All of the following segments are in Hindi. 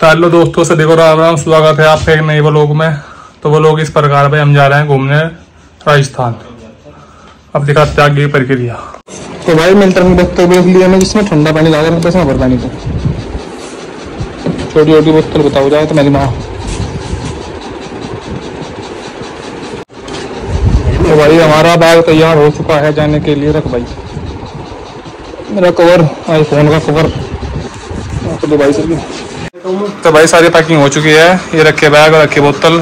तो हेलो दोस्तों से देखो राम राम, स्वागत है आपका एक नए व्लॉग में। तो वो लोग इस प्रकार भाई हम जा रहे हैं घूमने राजस्थान। अब दिखाते हैं आगे प्रक्रिया। तो भाई मिल्टन की बोतल देख लिया, मैं जिसमें ठंडा पानी लगा मैं पैसा भर पानी को छोटी छोटी बोतल बताओ, जाए तो मेरी माँ। तो भाई, हमारा बैग तैयार हो चुका है जाने के लिए, रख भाई। मेरा कवर आईफोन का कवर तो भाई से भी। तो भाई सारी पैकिंग हो चुकी है। ये रखे बैग रखे बोतल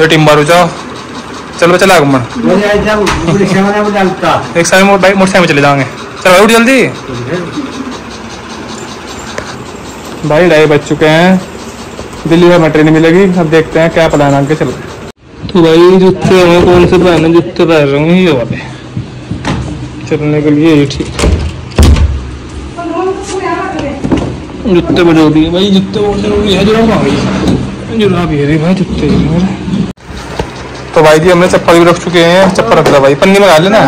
ये टिम्बा रुचा। चल चला घूमन। एक साइड में बाइक मोटरसाइकिल चले जाएँगे। चलो भाई उठ जल्दी। भाई ढाई बज चुके हैं। दिल्ली में ट्रेन मिलेगी। अब देखते हैं क्या प्लान आगे चलो। तो भाई जूते हमें कौन से पहने जूते पहन रहे हूँ ये वाले। चलने के लिए ये ठीक। जूते बजो दिए भाई जूते बहुत ज़रूरी है जुराब आ गई जुराब ये भाई जूते तो भाई जी हमने चप्पल भी रख चुके हैं। चप्पल रख दिया भाई पन्नी में डाल लेना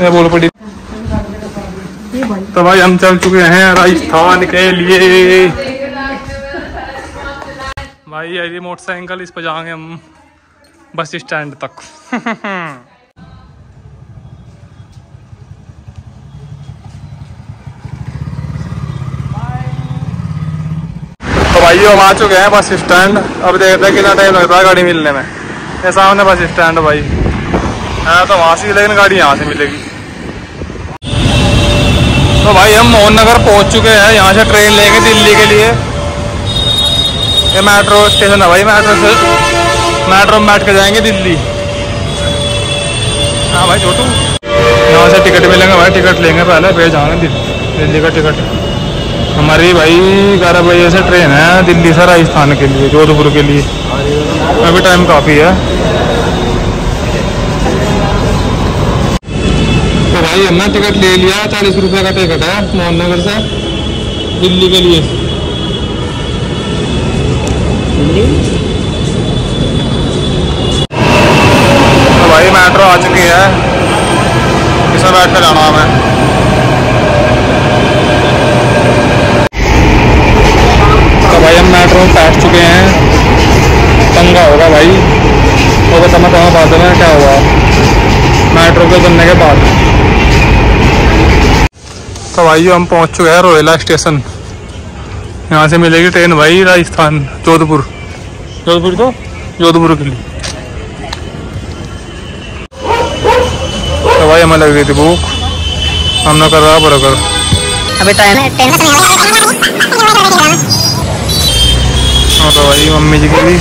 मैं बोल पड़ी। तो भाई हम चल चुके हैं राजस्थान के लिए। भाई ये मोटरसाइकिल इस पर जाएँगे हम बस स्टैंड तक। हम आ चुके हैं, बस स्टैंड अब देखते हैं कितना टाइम लगता है गाड़ी मिलने में। ये सामने बस स्टैंड भाई। है तो वहाँ से लेकिन गाड़ी यहाँ से मिलेगी। तो भाई हम मोहन नगर पहुँच चुके हैं, यहाँ से ट्रेन लेंगे दिल्ली के लिए। ये मेट्रो स्टेशन है भाई मेट्रो से मेट्रो में बैठ के जाएँगे दिल्ली। हाँ भाई, छोटू। यहाँ से टिकट मिलेंगे भाई टिकट लेंगे पहले, फिर जाएँगे दिल्ली। का टिकट हमारी भाई ग्यारह बजे से ट्रेन है, दिल्ली से राजस्थान के लिए, जोधपुर के लिए। अभी टाइम काफ़ी है। तो भाई हमने टिकट ले लिया, चालीस रुपये का टिकट है, मोहननगर से, दिल्ली के लिए। तो भाई मेट्रो आ चुकी है इसमें बैठ कर जाना हमें तो भाई हम मेट्रो में बैठ चुके हैं पंगा होगा भाई तो बता मैं कहाँ बाद में क्या हुआ के बनने के बाद। तो भाई हम पहुँच चुके हैं रोयला स्टेशन यहाँ से मिलेगी ट्रेन भाई राजस्थान जोधपुर। जोधपुर तो? जोधपुर के लिए। तो भाई हमें लग रही थी भूख। हमने कर रहा बरकर अभी टाइम हाँ तो भाई मम्मी जी की भी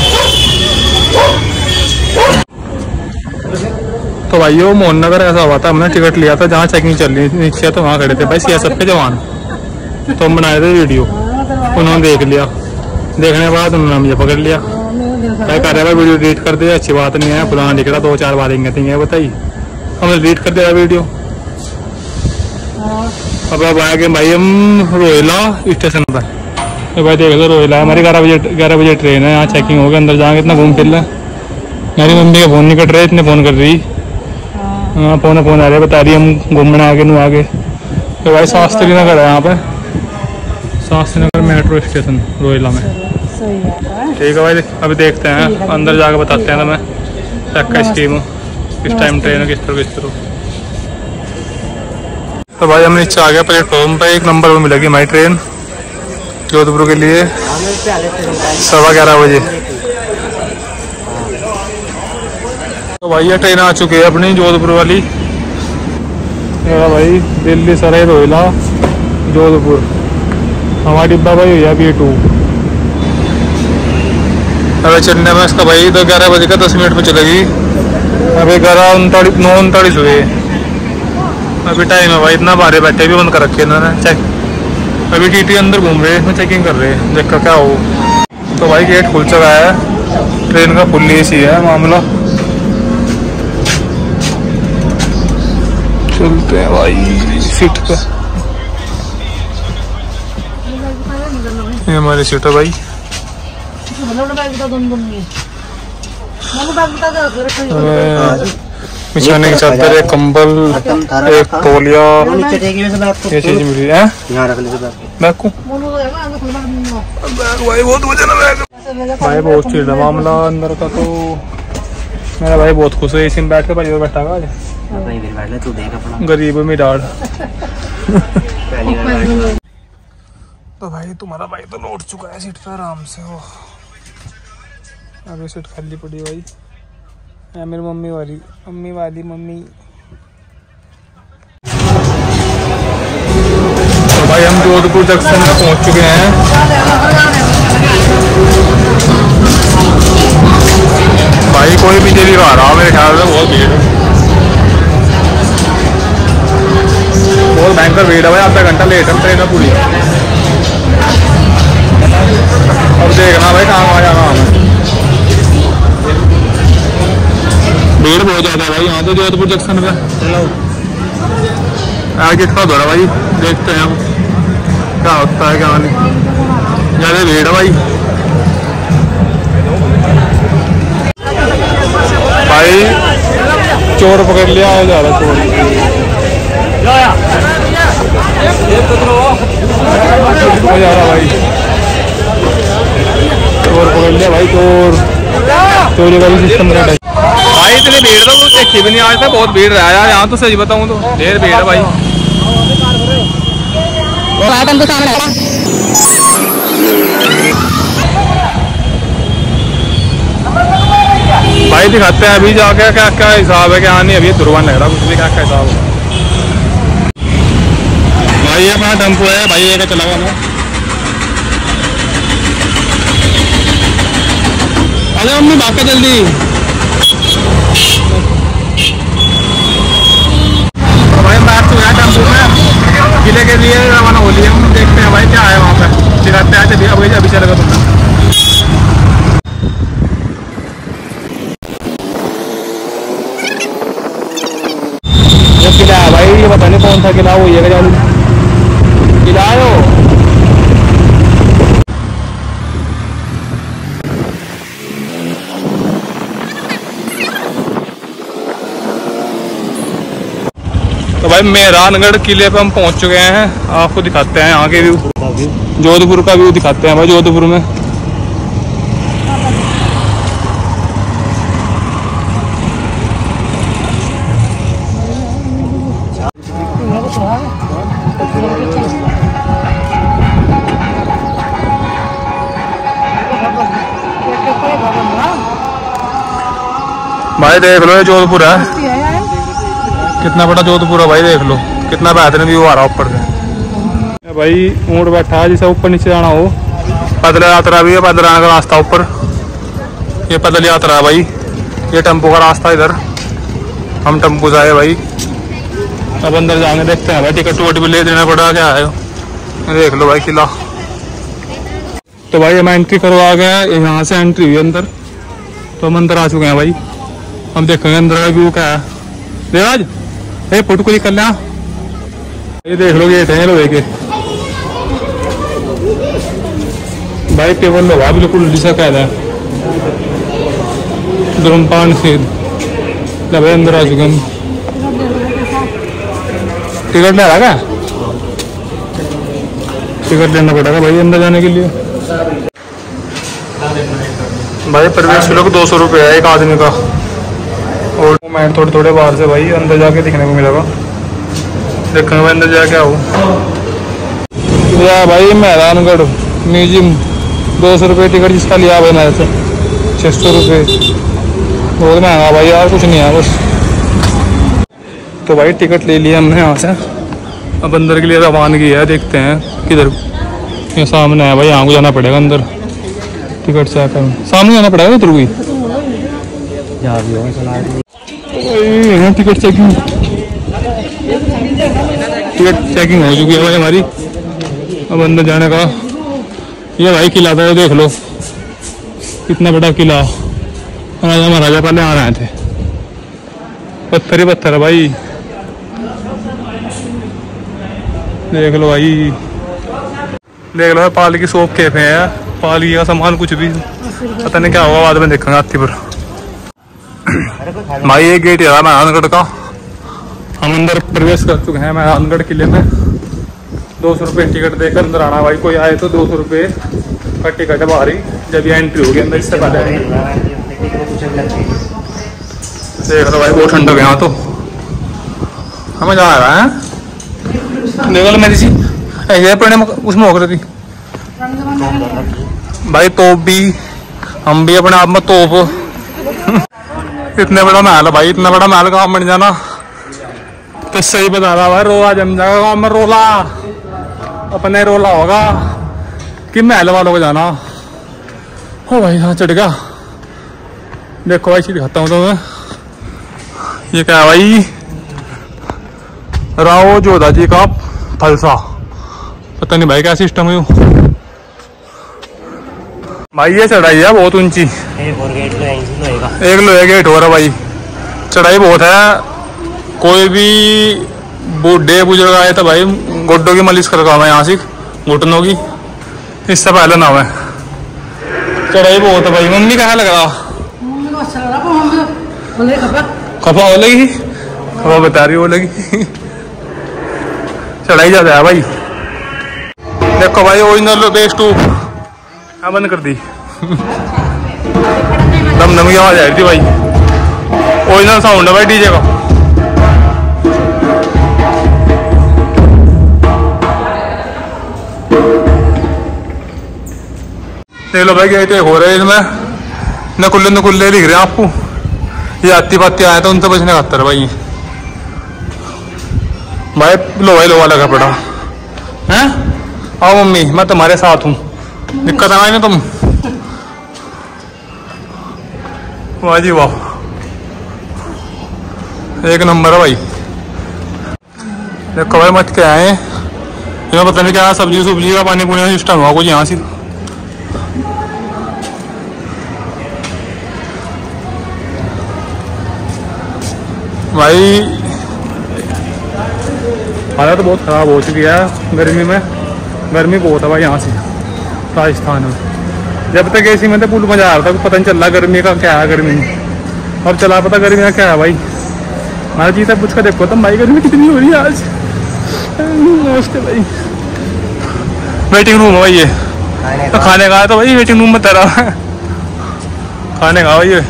तो भाई, वो मोहन नगर ऐसा हुआ था, हमने टिकट लिया था, जहाँ चेकिंग चल रही थी, नीचे तो वहाँ खड़े थे। भाई सी के जवान। तो हम बनाए थे वीडियो उन्होंने देख लिया। देखने के बाद उन्होंने मुझे पकड़ लिया। क्या कर रहे वीडियो डिलीट कर दिया, अच्छी बात नहीं है, पुराना रहा दो चार बार इंगे थी बताइए हमने डिलीट कर दिया वीडियो अब अब आए भाई, हम रोहिला स्टेशन पर। भाई, देख लो रोहिला, हमारी ग्यारह बजे ग्यारह बजे ट्रेन है, यहाँ चेकिंग होगी अंदर जाएँगे इतना घूम फिर लें। मेरी मम्मी के फ़ोन नहीं कट रहे, इतने फ़ोन कर रही। हाँ फ़ोन फ़ोन आ रहे बता रही हम घूमने आगे नू आगे। तो भाई शास्त्री नगर है यहाँ पे। शास्त्री नगर मेट्रो स्टेशन रोहिला में। ठीक है भाई अभी देखते हैं अंदर जाके बताते हैं तुम्हें। चेक का स्कीम हूँ किस टाइम ट्रेन है किस तरह किस तरह। तो भाई हम नीचे आ गए प्लेटफॉर्म पे एक नंबर पर मिलेगी हमारी ट्रेन जोधपुर के लिए। सवा ग्यारह बजे। तो भाई ये ट्रेन आ चुकी है अपनी जोधपुर वाली। भाई, दिल्ली सराय रोहिला, जोधपुर। हमारा डिब्बा भाई हुआ बी टू अभी चलने में इसका भाई तो ग्यारह बजे का दस मिनट में चलेगी। अभी ग्यारह उनतालीस नौ उनतालीस हुए। अभी टाइम है भाई, इतना बारे बैठे भी बंद कर रखे इन्होंने। चेक अभी टी अंदर घूम रहे हैं चेकिंग कर रहे हैं, देखा क्या हो। तो भाई गेट खुल चुका है ट्रेन का फुल ए सी है, मामला। चलते हैं भाई। सीट पे। ये हमारी है भाई। बिछाने की चादर एक कंबल, एक तौलिया। ये चीज़ मिली है बैग को। भाई, बहुत वज़न है बैग। भाई, बहुत चीज़ है, मामला अंदर का तो। मेरा भाई बहुत खुश है, इसी में बैठ के भाई बैठा आज। तू देख अपना गरीब में डाल तो भाई तुम्हारा भाई तो लौट चुका है सीट पे आराम से हो अभी सीट खाली पड़ी भाई। है मेरी मम्मी वाली मम्मी वाली मम्मी। तो भाई हम जोधपुर जंक्शन में पहुँच चुके हैं। भाई कोई भी नहीं आ रहा मेरे ख्याल से बहुत भीड़ बहुत भयंकर भीड़ है आधा घंटा लेट है ट्रेन पूरी। अब देखना भाई कहाँ आ जाना हमें भीड़ बहुत ज़्यादा भाई, यहाँ तो जोधपुर जंक्शन पे आगे कितना दौड़ा भाई? देखते हैं हम क्या होता है, क्या नहीं। ज़्यादा भीड़ है भाई। भाई, चोर पकड़ लिया है ज़्यादा चोर। भाई चोर पकड़ है इतनी भीड़ तो देखी भी नहीं, आज तक बहुत भीड़ रहा यार। यहाँ तो सही बताऊँ तो ढेर भीड़ है भाई। भाई, दिखाते हैं अभी जाके क्या क्या हिसाब है, क्या नहीं, अभी दुर्बान लग रहा कुछ भी, क्या क्या हिसाब है। भाई ये अपना टेंपो है भाई ये का चला हुआ अरे मम्मी भाग के जल्दी। तो भाई हम चुके हैं टेंपो में किले के लिए रवाना हो लिए हम देखते हैं भाई क्या है वहाँ पे। दिखाते हैं अभी अभी अभी चलेगा तुम्हें किला है भाई? ये पता नहीं कौन सा किला वो ये का वो तो भाई, मेहरानगढ़ किले पे हम पहुँच चुके हैं। आपको दिखाते हैं आगे व्यू। जोधपुर का व्यू दिखाते हैं भाई, जोधपुर में। भाई देख लो ये जोधपुर है। कितना बड़ा जोधपुर है भाई देख लो। कितना बेहतरीन व्यू आ रहा ऊपर से। भाई ऊँट बैठा है जिसे ऊपर नीचे जाना हो। पैदल यात्रा भी है पैदल आने का रास्ता ऊपर। ये पैदल यात्रा है भाई। ये टेंपो का रास्ता इधर। हम टेंपो से आए भाई। अब अंदर जाएँगे देखते हैं भाई टिकट वोट भी ले देना पड़ा क्या है? देख लो भाई किला। तो भाई हम एंट्री करवा गए यहाँ से एंट्री हुई अंदर। तो हम अंदर आ चुके हैं भाई। हम देखेंगे अंदर का व्यू क्या है। देवाज ये फ़ोटो को कर लिया ये देख लो गेट है लोहे के भाई, केवल लोहा बिल्कुल जिसा कहता है। धर्मपान खेद भाई, अंदर आ चुके टिकट ले रहा क्या? टिकट लेना पड़ेगा भाई अंदर जाने के लिए। भाई, प्रवेश शुल्क दो सौ रुपये है एक आदमी का। मैं थोड़े थोड़े बाहर से भाई अंदर जाके दिखने को मिलेगा। देखेंगे भाई अंदर जाके आओ या भाई मैदानगढ़ म्यूज़ियम दो सौ रुपये टिकट जिसका लिया भाई मेरे से। छः सौ रुपये। बहुत महँगा भाई यार कुछ नहीं है बस। तो भाई टिकट ले लिया हमने यहाँ से। अब अंदर के लिए रवानगी है देखते हैं किधर। ये सामने है भाई यहाँ को जाना पड़ेगा अंदर। टिकट चेक कर सामने जाना पड़ेगा इधर कोई भी हो चला भाई, यहाँ टिकट चेकिंग टिकट चेकिंग हो चुकी है भाई हमारी। अब अंदर जाने का। ये भाई किला था देख लो। कितना बड़ा किला। राजा महाराजा पहले आ रहे थे। पत्थर ही पत्थर भाई। देख लो भाई। देख लो पाल की सोप कैफ़े है। पाल का सामान कुछ भी। पता नहीं क्या होगा, बाद में देखेंगे हाथी पर भाई ये गेट है मैदानगढ़ का। हम अंदर प्रवेश कर चुके हैं मैदानगढ़ किले में। दो सौ रुपये टिकट देकर अंदर आना, भाई, कोई आए तो दो सौ रुपये का टिकट है बाहरी जब ये एंट्री होगी, अंदर इससे पहले। देख लो भाई, बहुत ठंडा हो गया तो। हमें जा रहा है? देख लो मेरी सी। ऐसे पढ़ने में उसमें हो रही। थी भाई तोप भी, हम भी अपने आप में तोप। इतने बड़ा महल भाई, इतना बड़ा महल काम बन जाना। तो सही बता रहा भाई, रोला जम जाएगा गाँव में, रोला। अपने रोला होगा। कि महल वालों को जाना। हो भाई हाँ चढ़ गया। देखो भाई चीज़ खाता हूँ तो मैं। ये क्या है भाई? राव जोधा जी का फलसा। पता नहीं भाई, क्या सिस्टम है। भाई ये चढ़ाई है बहुत ऊँची। एक लोहे गेट हो रहा भाई। चढ़ाई बहुत है। कोई भी बूढ़े बुज़ुर्ग आए तो भाई गुड्डों की मालिश कर रहा मैं यहाँ से। घुटनों की। इससे पहले ना मैं। चढ़ाई बहुत है भाई। मम्मी कहाँ लग रहा? खफा हो लगी? खफा बता रही हो लगी। चढ़ाई ज़्यादा है भाई। देखो भाई ओरिजिनल बेस टू हाँ बंद कर दी। दम दम की आवाज़ आ रही थी भाई। ओरिजिनल साउंड है भाई डीजे का। देख लो भाई हो रहे हैं इसमें। नकुल्ले नकुल्ले लिख रहे हैं आपको ये आती पाती आए तो उनसे बचने खातर भाई। भाई लोहा लोहा लगा पड़ा हैं? आओ मम्मी, मैं तुम्हारे साथ हूँ। दिक्कत आए ना तुम वाह जी वाह एक नंबर है भाई देखो भाई मत क्या आए ये पता नहीं क्या सब्ज़ी सुब्जी का पानी पुनी का सिस्टम हुआ कुछ यहाँ से भाई हालत तो बहुत ख़राब हो चुकी है गर्मी में गर्मी बहुत है भाई यहाँ से राजस्थान में। जब तक एसी में तो पुल मज़ा आ रहा था पता नहीं चल रहा गर्मी का क्या है गर्मी। अब चला पता गर्मी का क्या है भाई। हमारा जी तक पूछ कर देखो तुम भाई गर्मी कितनी हो रही है आज। नमस्ते भाई। वेटिंग रूम है भाई ये। तो खाने का है तो भाई वेटिंग रूम में तेरा। खाने का भाई ये।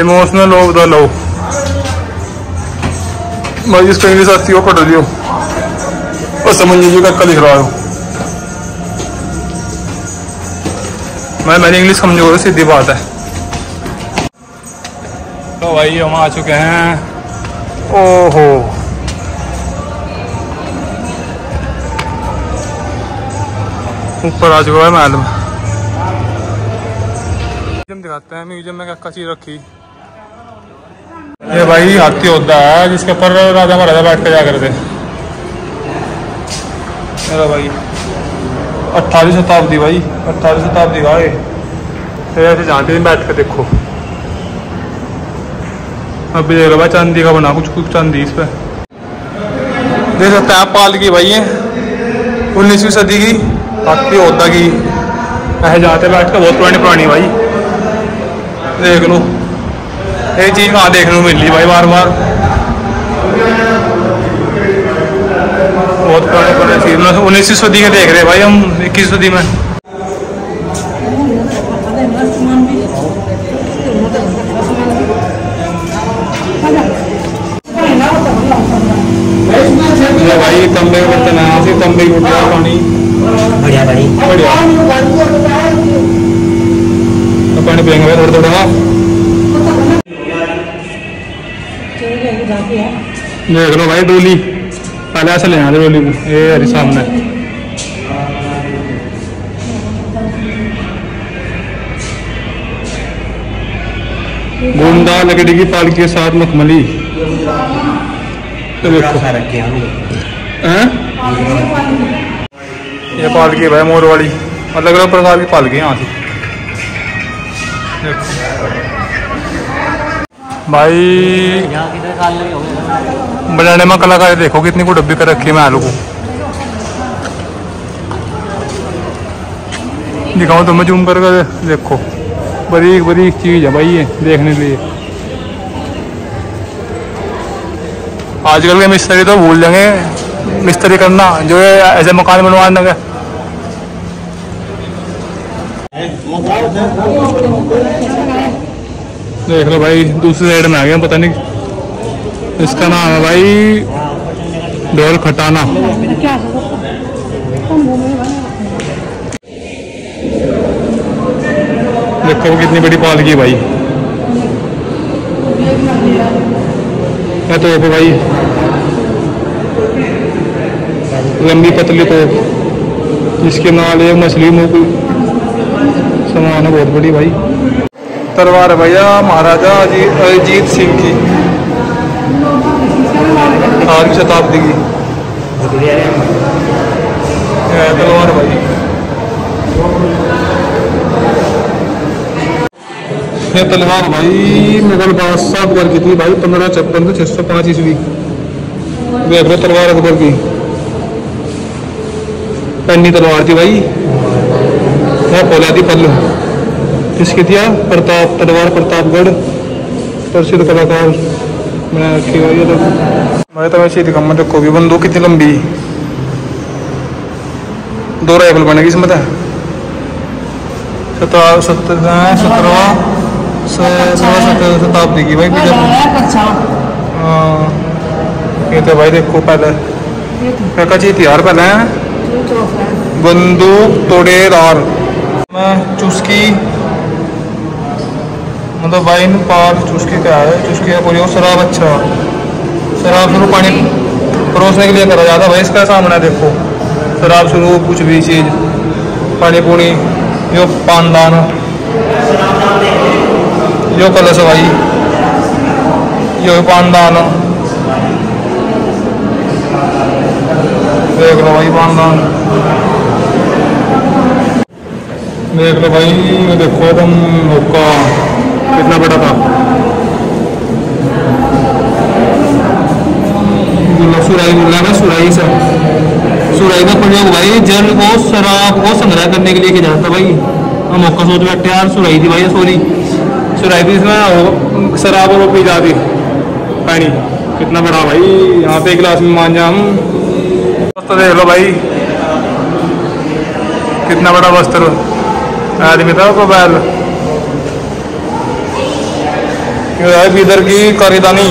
इमोशनल ऑफ़ द लव भाई इसको इंग्लिश आती हो पढ़ लियो। और समझ लीजिए का लिख रहा हूँ। मैं, मैंने इंग्लिश कमज़ोर है, सीधी बात है। तो भाई, हम आ चुके हैं। ओहो। ऊपर आ चुका है महल में म्यूज़ियम दिखाते हैं, म्यूज़ियम में क्या चीज़ रखी। ये भाई हाथी होता है, जिसके ऊपर राजा महाराजा बैठ कर जा करते। मेरा भाई। अट्ठारहवीं शताब्दी भाई, अट्ठारहवीं शताब्दी का ये फिर ऐसे जानते हैं बैठ कर देखो। अब देख लो भाई, चांदी का बना कुछ कुछ चांदी इस पर देख सकते हैं पाल की भाई ये उन्नीसवीं सदी की हाथी होता की। ऐसे जाते बैठ कर बहुत पुरानी पुरानी भाई। देख लो। ये चीज़ कहाँ देखने को मिल भाई, बार बार। बहुत पुराने उन्नीसवीं सदी के देख रहे भाई हम इक्कीस सदी में। भाई तंबे के बर्तन है ऐसे तंबे की उठ पानी। बढ़िया बढ़िया। तो पानी पियेंगे भाई थोड़ा थोड़ा देख लो भाई डोली। पहले ऐसे ये हरी सामने गोंदा लकड़ी की पाल के साथ मखमली तो देखो हैं ये पालकी भाई मोर वाली अलग अलग प्रकार की पालकी है यहाँ से भाई यहाँ कितने साल लगे होंगे बनाने में कलाकार देखो कितनी को डब्बी कर रखी है महल को। दिखाऊँ तुम्हें जूम करके देखो। बरीक बरीक चीज़ है भाई ये, देखने के लिए। आजकल के मिस्त्री तो भूल जाएँगे। मिस्त्री करना, जो है ऐसे मकान बनवा देंगे देख लो भाई, दूसरी साइड में आ गया, पता नहीं इसका नाम है भाई ढोल खटाना देखो कितनी बड़ी पालकी भाई। तो देखो भाई। लंबी पतली तो जिसके नाल एक मछली की सामान है, बहुत बड़ी भाई। तलवार भैया, महाराजा अजी- अजीत सिंह की। आठवीं शताब्दी की तलवार भाई। तलवार भाई, मुगल बादशाह अकबर की थी भाई, पंद्रह छप्पन से छः सौ पाँच ईस्वी। देख लो तलवार अकबर की। पन्नी तलवार थी भाई। वह फौलादी पल्लू। किसकी थी प्रताप, तलवार प्रतापगढ़। प्रसिद्ध कलाकार। बना रखी हुई है मैं तो वैसे ही दिखाऊँगा देखो भी बंदूक कितनी लंबी। दो राइफल बनेगी इसमें तो। सत्रह सत्रह सत्रह शताब्दी की भाई बीजापुर हाँ? ये तो भाई देखो पहले। चीज़ थी यार पहले बंदूक तोड़ेदार मैं चुस्की। मतलब वाइन पार चुस्की क्या है चुस्की का पूरी शराब अच्छा। शराब शुरू पानी परोसने के लिए करा जाता भाई इसका सामने देखो शराब शुरू कुछ भी चीज़ पानी पूनी यो पानदान यो कलश भाई यो पानदान देख लो भाई पानदान देख लो भाई देखो तुम हुक्का कितना बड़ा था बोलो सुराई है ना सुराई से सुराई का प्रयोग भाई, जल को शराब को संग्रह करने के लिए किया जाता भाई। हम मौका सोच बैठे यार सुराई थी भाई, सॉरी। सुराई थी इसमें शराब और पी जाती पानी, कितना बड़ा भाई, यहाँ पे एक गिलास में मान जा हम। तो देख लो भाई। कितना बड़ा वस्त्र आदमी था बैल बीदर की कारिदानी।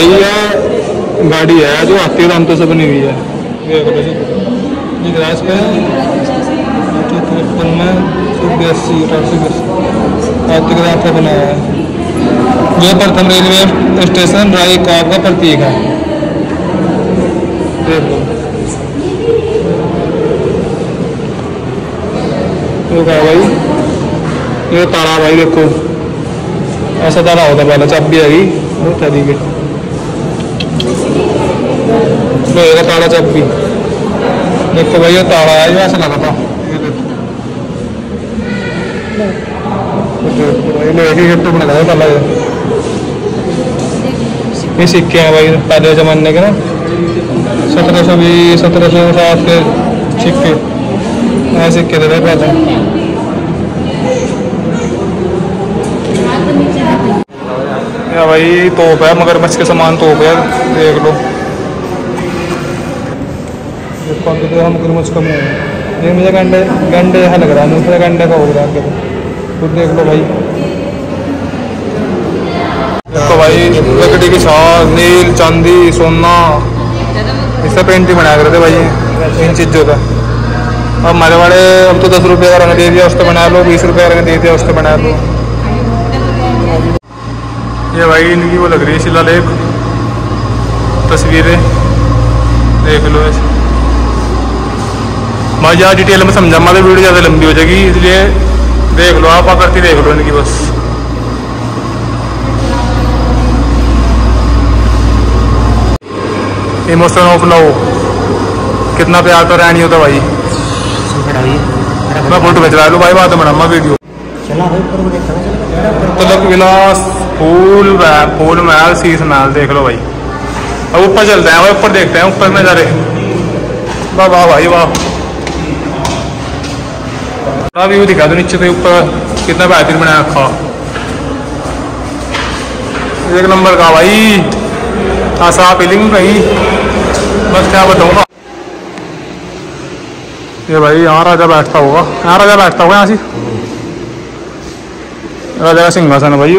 भाई ये गाड़ी है, जो हाथी दांतों से बनी हुई है। हाथी के दांत बनाया है। यह प्रथम रेलवे स्टेशन राय काब का प्रतीक है। भाई। ये ताला भाई देखो। ऐसा तारा होता पहले, चाबी वो चाबी के लगा था ये सिक्के हैं भाई पहले जमाने के ना सत्रह सौ बीस सत्रह सौ सात के सिक्के ऐसे सिक्के भाई पहले भाई, तोप है मगरमच्छ के समान तोप है, देख लो। तो मगरमच्छ का मुँह ये मुझे गंडे गंडे है लग रहा है, मुझे गंडे का हो रहा है तो खुद देख लो भाई। देखो भाई, लकड़ी की छाल नील, चांदी, सोना इससे पेंटिंग बनाया करते भाई, इन चीज़ों का। अब हमारे वाले, अब तो दस रुपये का रंग दे दिया उसको बना लो, बीस रुपये का रंग दे दिया उसको बना लो। ये भाई इनकी वो लग रही है शिलालेख तस्वीरें। देख लो ऐसे भाई ज़्यादा डिटेल में समझा हमारी वीडियो ज़्यादा लंबी हो जाएगी इसलिए देख लो आप आकृति देख लो इनकी बस। इमोशन ऑफ़ लव कितना प्यार तो रहनी होता भाई। है मैं फ़ोटो खिंचवा लूँ भाई बाद में बनाऊँगा वीडियो चला भाई को देखा चला तिलक विलास। फूल फूल महल शीश महल देख लो भाई। अब ऊपर चलते हैं ऊपर देखते हैं, ऊपर नजारे वाह वाह, भाई, वाह। व्यू दिखा दो नीचे से ऊपर? कितना बेहतरीन बनाया रखा। एक नंबर का भाई। आसा फीलिंग कहीं बस क्या बताऊँगा ये भाई, यहाँ राजा बैठता होगा। यहाँ राजा बैठता होगा, यहाँ से। राजा का सिंहासन भाई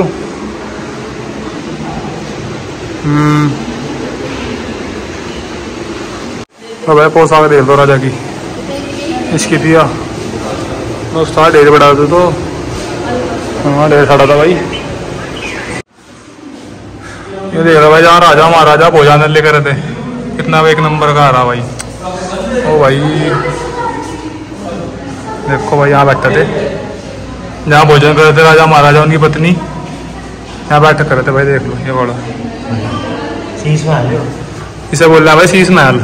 तो भाई पोशाक देख दो राजा की। इसकी दिया उसका डेढ़ बढ़ा दो तो। हाँ डेढ़ साढ़ा था भाई। ये देख रहा भाई, जहाँ राजा महाराजा भोजन लेकर थे। कितना एक नंबर का आ रहा भाई। ओ भाई। देखो भाई, यहाँ बैठे थे। जहाँ भोजन कर रहे थे राजा महाराजा, उनकी पत्नी। यहाँ बैठ कर रहे थे भाई, देख लो, ये बड़ा। शीश में इसे बोल रहा भाई शीश महल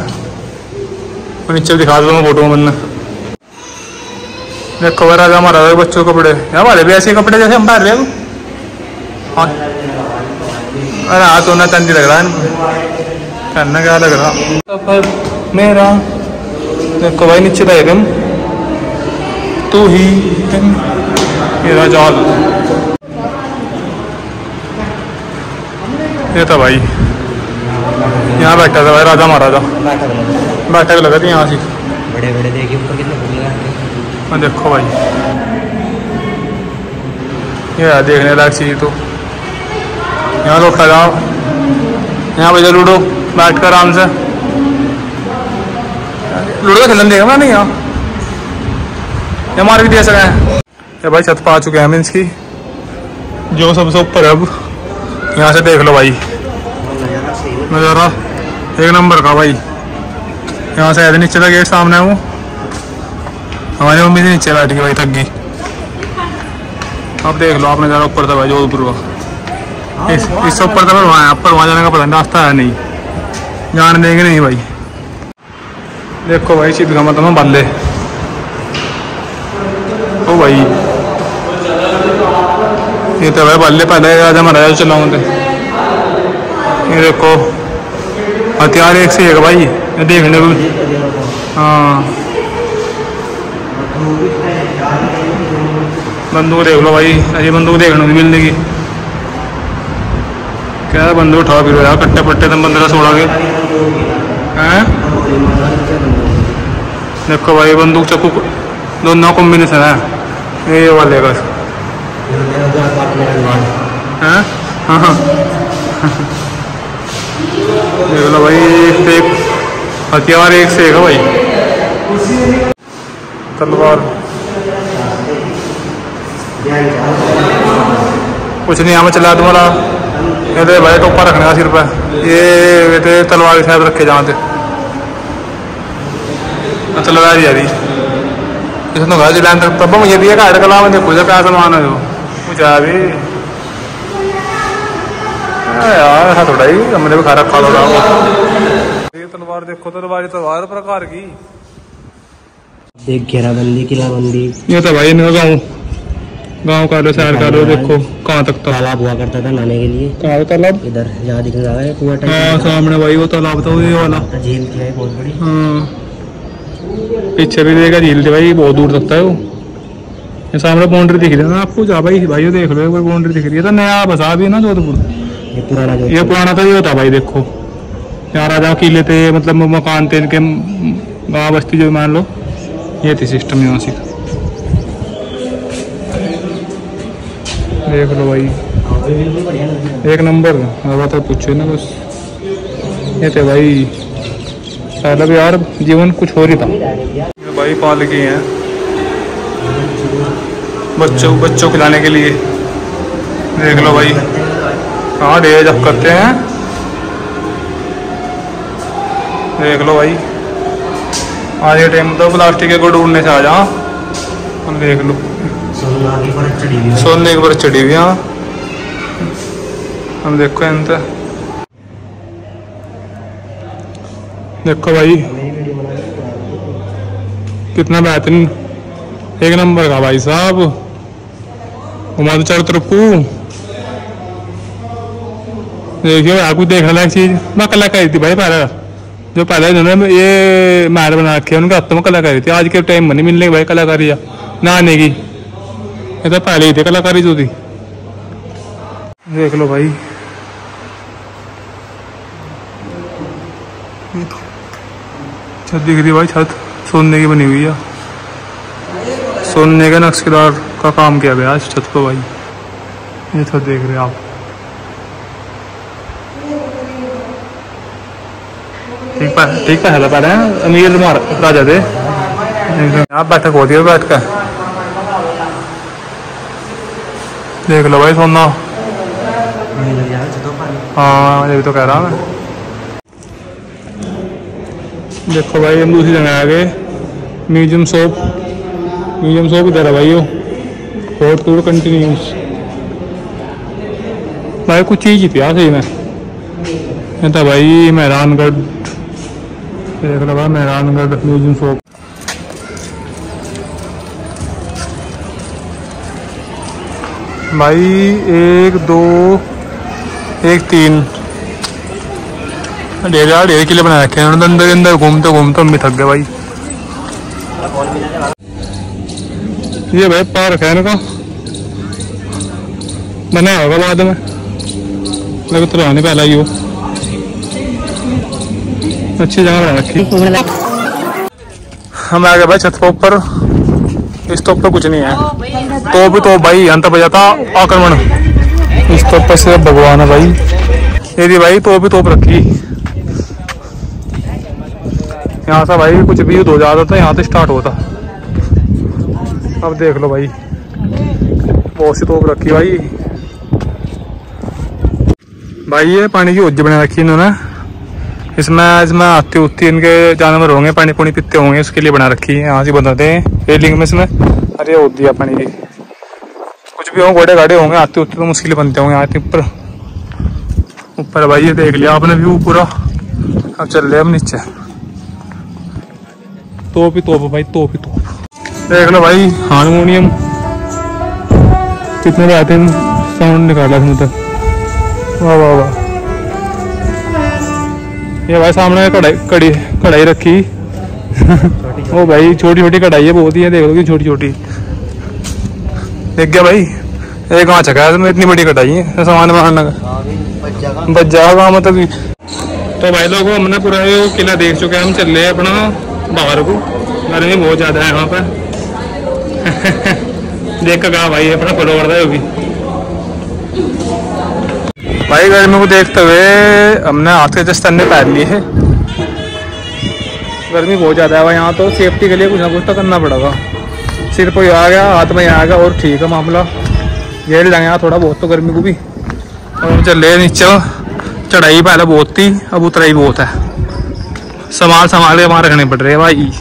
और नीचे दिखा दो फ़ोटो में देखो राजा महाराजा के बच्चों कपड़े। हमारे भी ऐसे कपड़े जैसे हम पहन रहे हैं अरे हाँ तो ना चंदी लग रहा है। पहनना क्या लग रहा? सफ़र मेरा देखो भाई, नीचे था एकदम तू ही मेरा जाल। ये था भाई। यहाँ बैठा था भाई राजा महाराजा। बैठक लगा थी यहाँ से। बड़े बड़े देखिए ऊपर कितने देखो भाई। ये देखने लायक चीज़ तो। यहाँ लोग खा यहाँ बजा लूडो बैठ कर आराम से। लूडो का खेलन देगा मैं नहीं यहाँ। ये मार भी दे सके ये भाई छत पा चुके हैं मीन्स की। जो सबसे ऊपर है अब। यहाँ से देख लो भाई। नज़ारा, एक नंबर का भाई। यहाँ से ऐसे नीचे का गेट सामने वो। हमारी मम्मी से नीचे बैठ गई भाई, थक गई। अब देख लो, आप नज़ारा ऊपर था भाई, जोधपुर का। इस इससे ऊपर था, पर वहाँ ऊपर वहाँ जाने का पता नहीं, रास्ता है नहीं। जान देंगे नहीं भाई। देखो भाई, सीध का मतलब बल्ले ओ भाई। ये तो भाई बल्ले पहले राजा महाराजा चलाऊँ थे ये देखो, हथियार एक से एक भाई, ये देखने को हाँ। बंदूक देख लो भाई अजी बंदूक देखने को नहीं मिलेगी। क्या बंदूक उठाओ फिर कट्टे पट्टे तुम बंदरा सोड़ा के। हैं? देखो भाई, बंदूक चाकू दोनों कॉम्बिनेशन है। ये वाले का हैं हाँ। भाई एक से एक, हथियार एक से एक है भाई। तलवार। कुछ नहीं, हमें चला तुम्हारा। ये तो भाई टोपा रखने का सिर पे। ये ये तो तलवार शायद रखे जहाँ थे तलवार यारी। गाजी लाइन तक तब मुझे दिया काट कला में देखो क्या सलमान है जो मुझे अभी यार ऐसा थोड़ा ही हमने भी खा रखा थोड़ा ये तलवार देखो तलवार तलवार प्रकार की एक घेराबंदी किलाबंदी ये तो भाई इनका गाँव गाँव का लो शहर का लो देखो कहाँ तक था तालाब हुआ करता था नहाने के लिए कहाँ तालाब इधर जहाँ दिखने लगा है कुआ हाँ सामने भाई वो तालाब था ये वाला झील थी है बहुत बड़ी हाँ पीछे भी देखा झील थी भाई बहुत दूर तक था वो ये सामने बाउंड्री दिख रही है ना आपको जा भाई भाई देख लो एक बार बाउंड्री दिख रही है तो नया बसा भी है ना जोधपुर ये पुराना जो ये पुराना था ये था भाई देखो। यहाँ राजा किले थे मतलब मकान थे इनके गाँव बस्ती जो मान लो ये थी सिस्टम यहाँ से। देख लो भाई। एक नंबर अब तो पूछो ना बस। ये थे भाई पहले भी यार जीवन कुछ हो रही था भाई पाल की हैं। बच्चों बच्चों खिलाने के लिए। देख लो भाई। हाँ डे जब करते हैं। देख लो भाई। आज के टाइम तो प्लास्टिक के उड़ने से आ जा। देख लो। सोना की ऊपर चढ़ी हुई हाँ। हम देखो इंत देखो भाई। कितना बेहतरीन। एक नंबर का भाई साहब। घुमा दो चारों देखिए आपको देखने लायक चीज़, मैं कलाकारी थी भाई पहले जो पहले इन्होंने ये महल बना रखे उनके हफ्तों में कलाकारी थी। आज के टाइम में नहीं मिलने भाई कलाकारी नहाने की। ये तो पहले ही थे कलाकारी जो थी। देख लो भाई। छत दिख रही भाई, छत सोने की बनी हुई है। सोने के नक्शेदार का काम किया गया आज छत को भाई। ये छत देख रहे आप। ठीक पा ठीक पहला पा रहे हैं अमीर मार राजा थे आप बैठक होती है बैठ कर देख लो भाई, सोना। हाँ ये तो कह रहा मैं। देखो भाई, हम दूसरी जगह आ गए। Museum shop. म्यूज़ियम शॉप इधर है भाई वो फोर्थ टूर कंटिन्यूस भाई, कुछ चीज़ ही पिया सही में। था भाई मेहरानगढ़ मेहरानगढ़ भाई एक, दो, एक, तीन। डेढ़ यार, डेढ़ किलो बना रखे उन्होंने अंदर अंदर घूमते घूमते हम भी थक गए भाई। ये भाई, पार्क है इनका बनाया होगा बाद में। लगे तो रहने पहला ही हो। अच्छी जगह रखी। हम आ गए भाई छत के ऊपर। इस तोप पे कुछ नहीं है। तो भी तो भाई अंत बजा था आक्रमण। इस तोप पे सिर्फ़ भगवान है भाई। यदि भाई तो भी तोप रखी। यहाँ से भाई कुछ भी युद्ध हो जाता था यहाँ से स्टार्ट होता। अब देख लो भाई। बहुत सी तोप रखी भाई। भाई ये पानी की उज्ज बना रखी इन्होंने। इसमें इसमें आते उतते इनके जानवर होंगे, पानी पुनी पीते होंगे उसके लिए बना रखी है, यहाँ से बनाते हैं। रेलिंग में इसमें, अरे हो दिया पानी की कुछ भी हो घोड़े गाड़े होंगे आते उतते तो मुश्किल बनते होंगे आते ऊपर। ऊपर भाई, ये देख लिया आपने व्यू पूरा। अब चल रहे हम नीचे। तोप ही तोप, भाई, तोप ही तोप। देख लो भाई, हारमोनियम। कितने आते हैं साउंड निकाला इसमें तक वाह वाह वाह। ये भाई सामने कढ़ाई कड़ी कढ़ाई रखी। ओ भाई छोटी छोटी कढ़ाई है, बहुत ही है, देख लो कि छोटी छोटी देख गया भाई एक वहाँ चका है? इतनी बड़ी कढ़ाई है सामान का बच जाएगा मतलब तो भाई लोगों, हमने पूरा ये किला देख चुके हैं, हम चल रहे हैं अपना बाहर को। गर्मी बहुत ज़्यादा है वहाँ पर। देख कर कहा भाई, अपना फॉलो है वो भी। भाई गर्मी को देखते हुए हमने हाथ के जस्ट अन्य पहन लिए है। गर्मी बहुत ज़्यादा है यहाँ तो सेफ्टी के लिए कुछ ना कुछ तो करना पड़ेगा। सिर कोई आ गया, हाथ में आ गया, और ठीक है मामला। झेल लेंगे यहाँ थोड़ा बहुत तो गर्मी को भी। और हम चल रहे नीचे। चढ़ाई पहले बहुत थी, अब उतराई बहुत है। संभाल संभाल के वहाँ रखने पड़ रहे हैं भाई।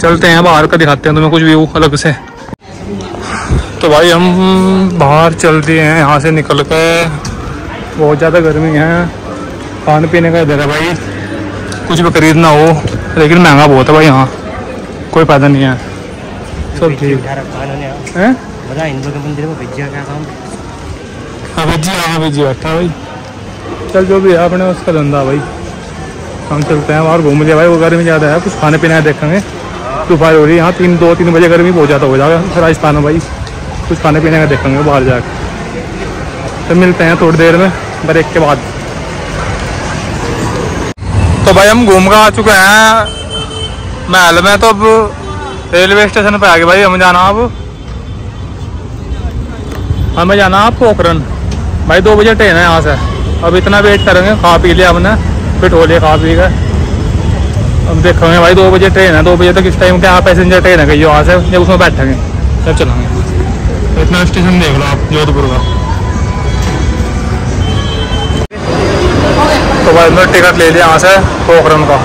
चलते हैं बाहर का दिखाते हैं तुम्हें कुछ व्यू अलग से। तो भाई हम बाहर चल दिए हैं यहाँ से निकल कर बहुत ज़्यादा गर्मी है। खाने पीने का इधर है भाई। कुछ भी खरीदना हो लेकिन महँगा बहुत है भाई यहाँ। कोई फ़ायदा नहीं है। सब ठीक। है। है? बता हिंदू के मंदिर में भेजा क्या काम? हाँ हाँ बैठा भाई। चल जो भी है अपने उसका धंधा भाई। हम चलते हैं बाहर घूम लिया भाई वो गर्मी ज़्यादा है। कुछ खाने पीने का देखेंगे। दोपहर हो रही है यहाँ तीन दो तीन बजे गर्मी बहुत ज़्यादा हो जाएगा। राजस्थान में भाई। कुछ खाने पीने का देखेंगे बाहर जाकर तो मिलते हैं थोड़ी देर में ब्रेक के बाद। तो भाई हम घूम कर आ चुके हैं महल में तो अब रेलवे स्टेशन पे आ गए भाई, हमें जाना अब। हमें जाना है पोखरन भाई दो बजे ट्रेन है यहाँ से। अब इतना वेट करेंगे, खा पी लिया हमने फिट हो लिया खा पी कर अब देखेंगे भाई, दो बजे ट्रेन है, दो बजे तक तो इस टाइम क्या पैसेंजर ट्रेन है कहीं वहाँ से जब उसमें बैठेंगे। तब चलेंगे। इतना स्टेशन देख लो आप जोधपुर का। तो भाई हमने टिकट ले लिया यहाँ से पोखरन का।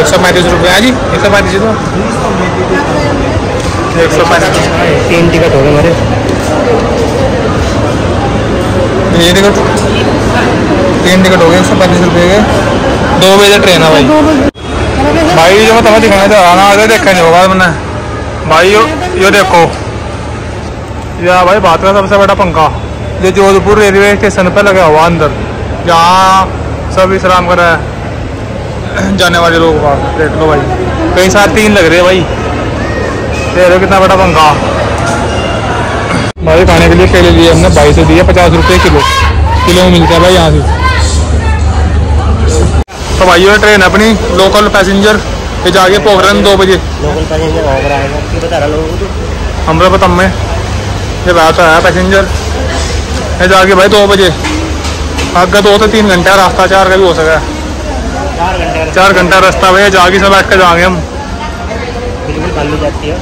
एक सौ पैंतीस रुपये है जी एक सौ पैंतीस तो। एक सौ पैंतीस तीन टिकट हो गए हमारे ये टिकट तीन टिकट हो गए एक सौ पैंतीस रुपये के। दो बजे ट्रेन है भाई। भाई जो मैं तुम्हें दिखाने जा रहा ना आगे देखा नहीं होगा मैंने। भाई यो यो देखो। यह भाई भारत का सबसे बड़ा पंखा। जो जोधपुर रेलवे स्टेशन पर लगा हुआ अंदर। जहाँ सब विश्राम कर रहा है। जाने वाले लोग देख लो भाई। कई सारे तीन लग रहे हैं भाई। ये देखो कितना बड़ा पंखा। भाई खाने के लिए केले लिए हमने। बाईस से दिए पचास रुपये किलो। किलो में मिलता है भाई यहाँ से। तो भाई ये ट्रेन अपनी। लोकल पैसेंजर ये जाके पोखरन दो बजे। लोकल पैसेंजर ओवर आएगा। बता रहा लोगों। को हमरा पतम में। ये बात है पैसेंजर। ये जाके भाई दो बजे। आगे दो से तीन घंटा रास्ता चार का भी हो सका। है चार घंटा रास्ता भैया जाके सब बैठ कर जाएँगे हम। बिल्कुल जाती है।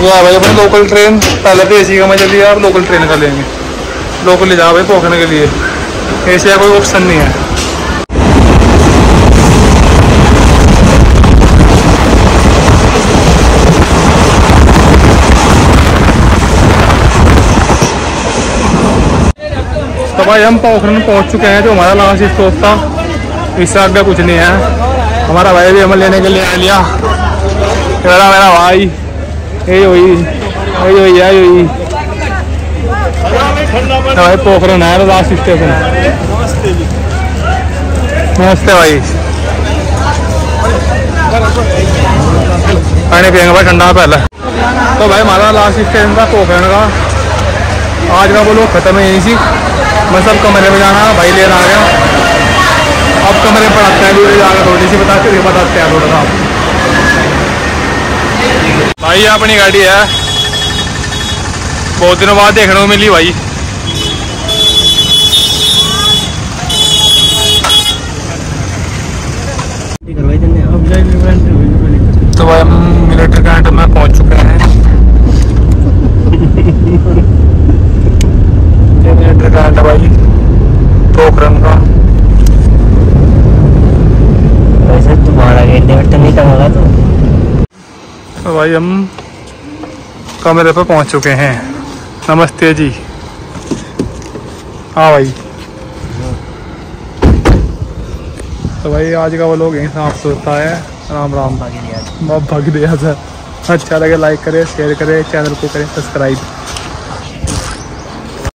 वो आ भाई अपनी लोकल ट्रेन पहले तो एसी का मज़ा लिया अब लोकल ट्रेन का लेंगे। लोकल ले जाओ भाई पोखरने के लिए। एसी का कोई ऑप्शन नहीं है। तो भाई हम पोखरन पहुँच चुके हैं, जो हमारा लास्ट स्टॉप था। इससे आगे कुछ नहीं है। हमारा भाई भी हमें लेने के लिए आ लिया मेरा मेरा भाई। यही हुई यही हुई यही तो भाई पोखरन है लास्ट स्टेशन नमस्ते भाई। पानी पियेंगे भाई ठंडा पहले। तो भाई हमारा लास्ट स्टेशन था पोखरन का। आज का वो लोग खत्म है यहीं से मैं सब कमरे में जाना भाई लेना आ गया। अब कमरे पर आते हैं वीडियो जाकर थोड़ी सी बता के बताते हैं थोड़ा सा। भाई अपनी गाड़ी है। बहुत दिनों बाद देखने को मिली भाई। तो भाई हम मिलिट्री कैंट में पहुँच चुके हैं भाई पोखरन का। वैसे तुम्हारा गेट डेट तो नहीं टंगा तो तो। भाई हम कमरे पर पहुँच चुके हैं। नमस्ते जी। हाँ भाई। तो भाई आज का वो लोग यहीं साफ़ सुथरा है। राम राम। भाग दिया सर अच्छा लगे लाइक करें शेयर करें चैनल को करें सब्सक्राइब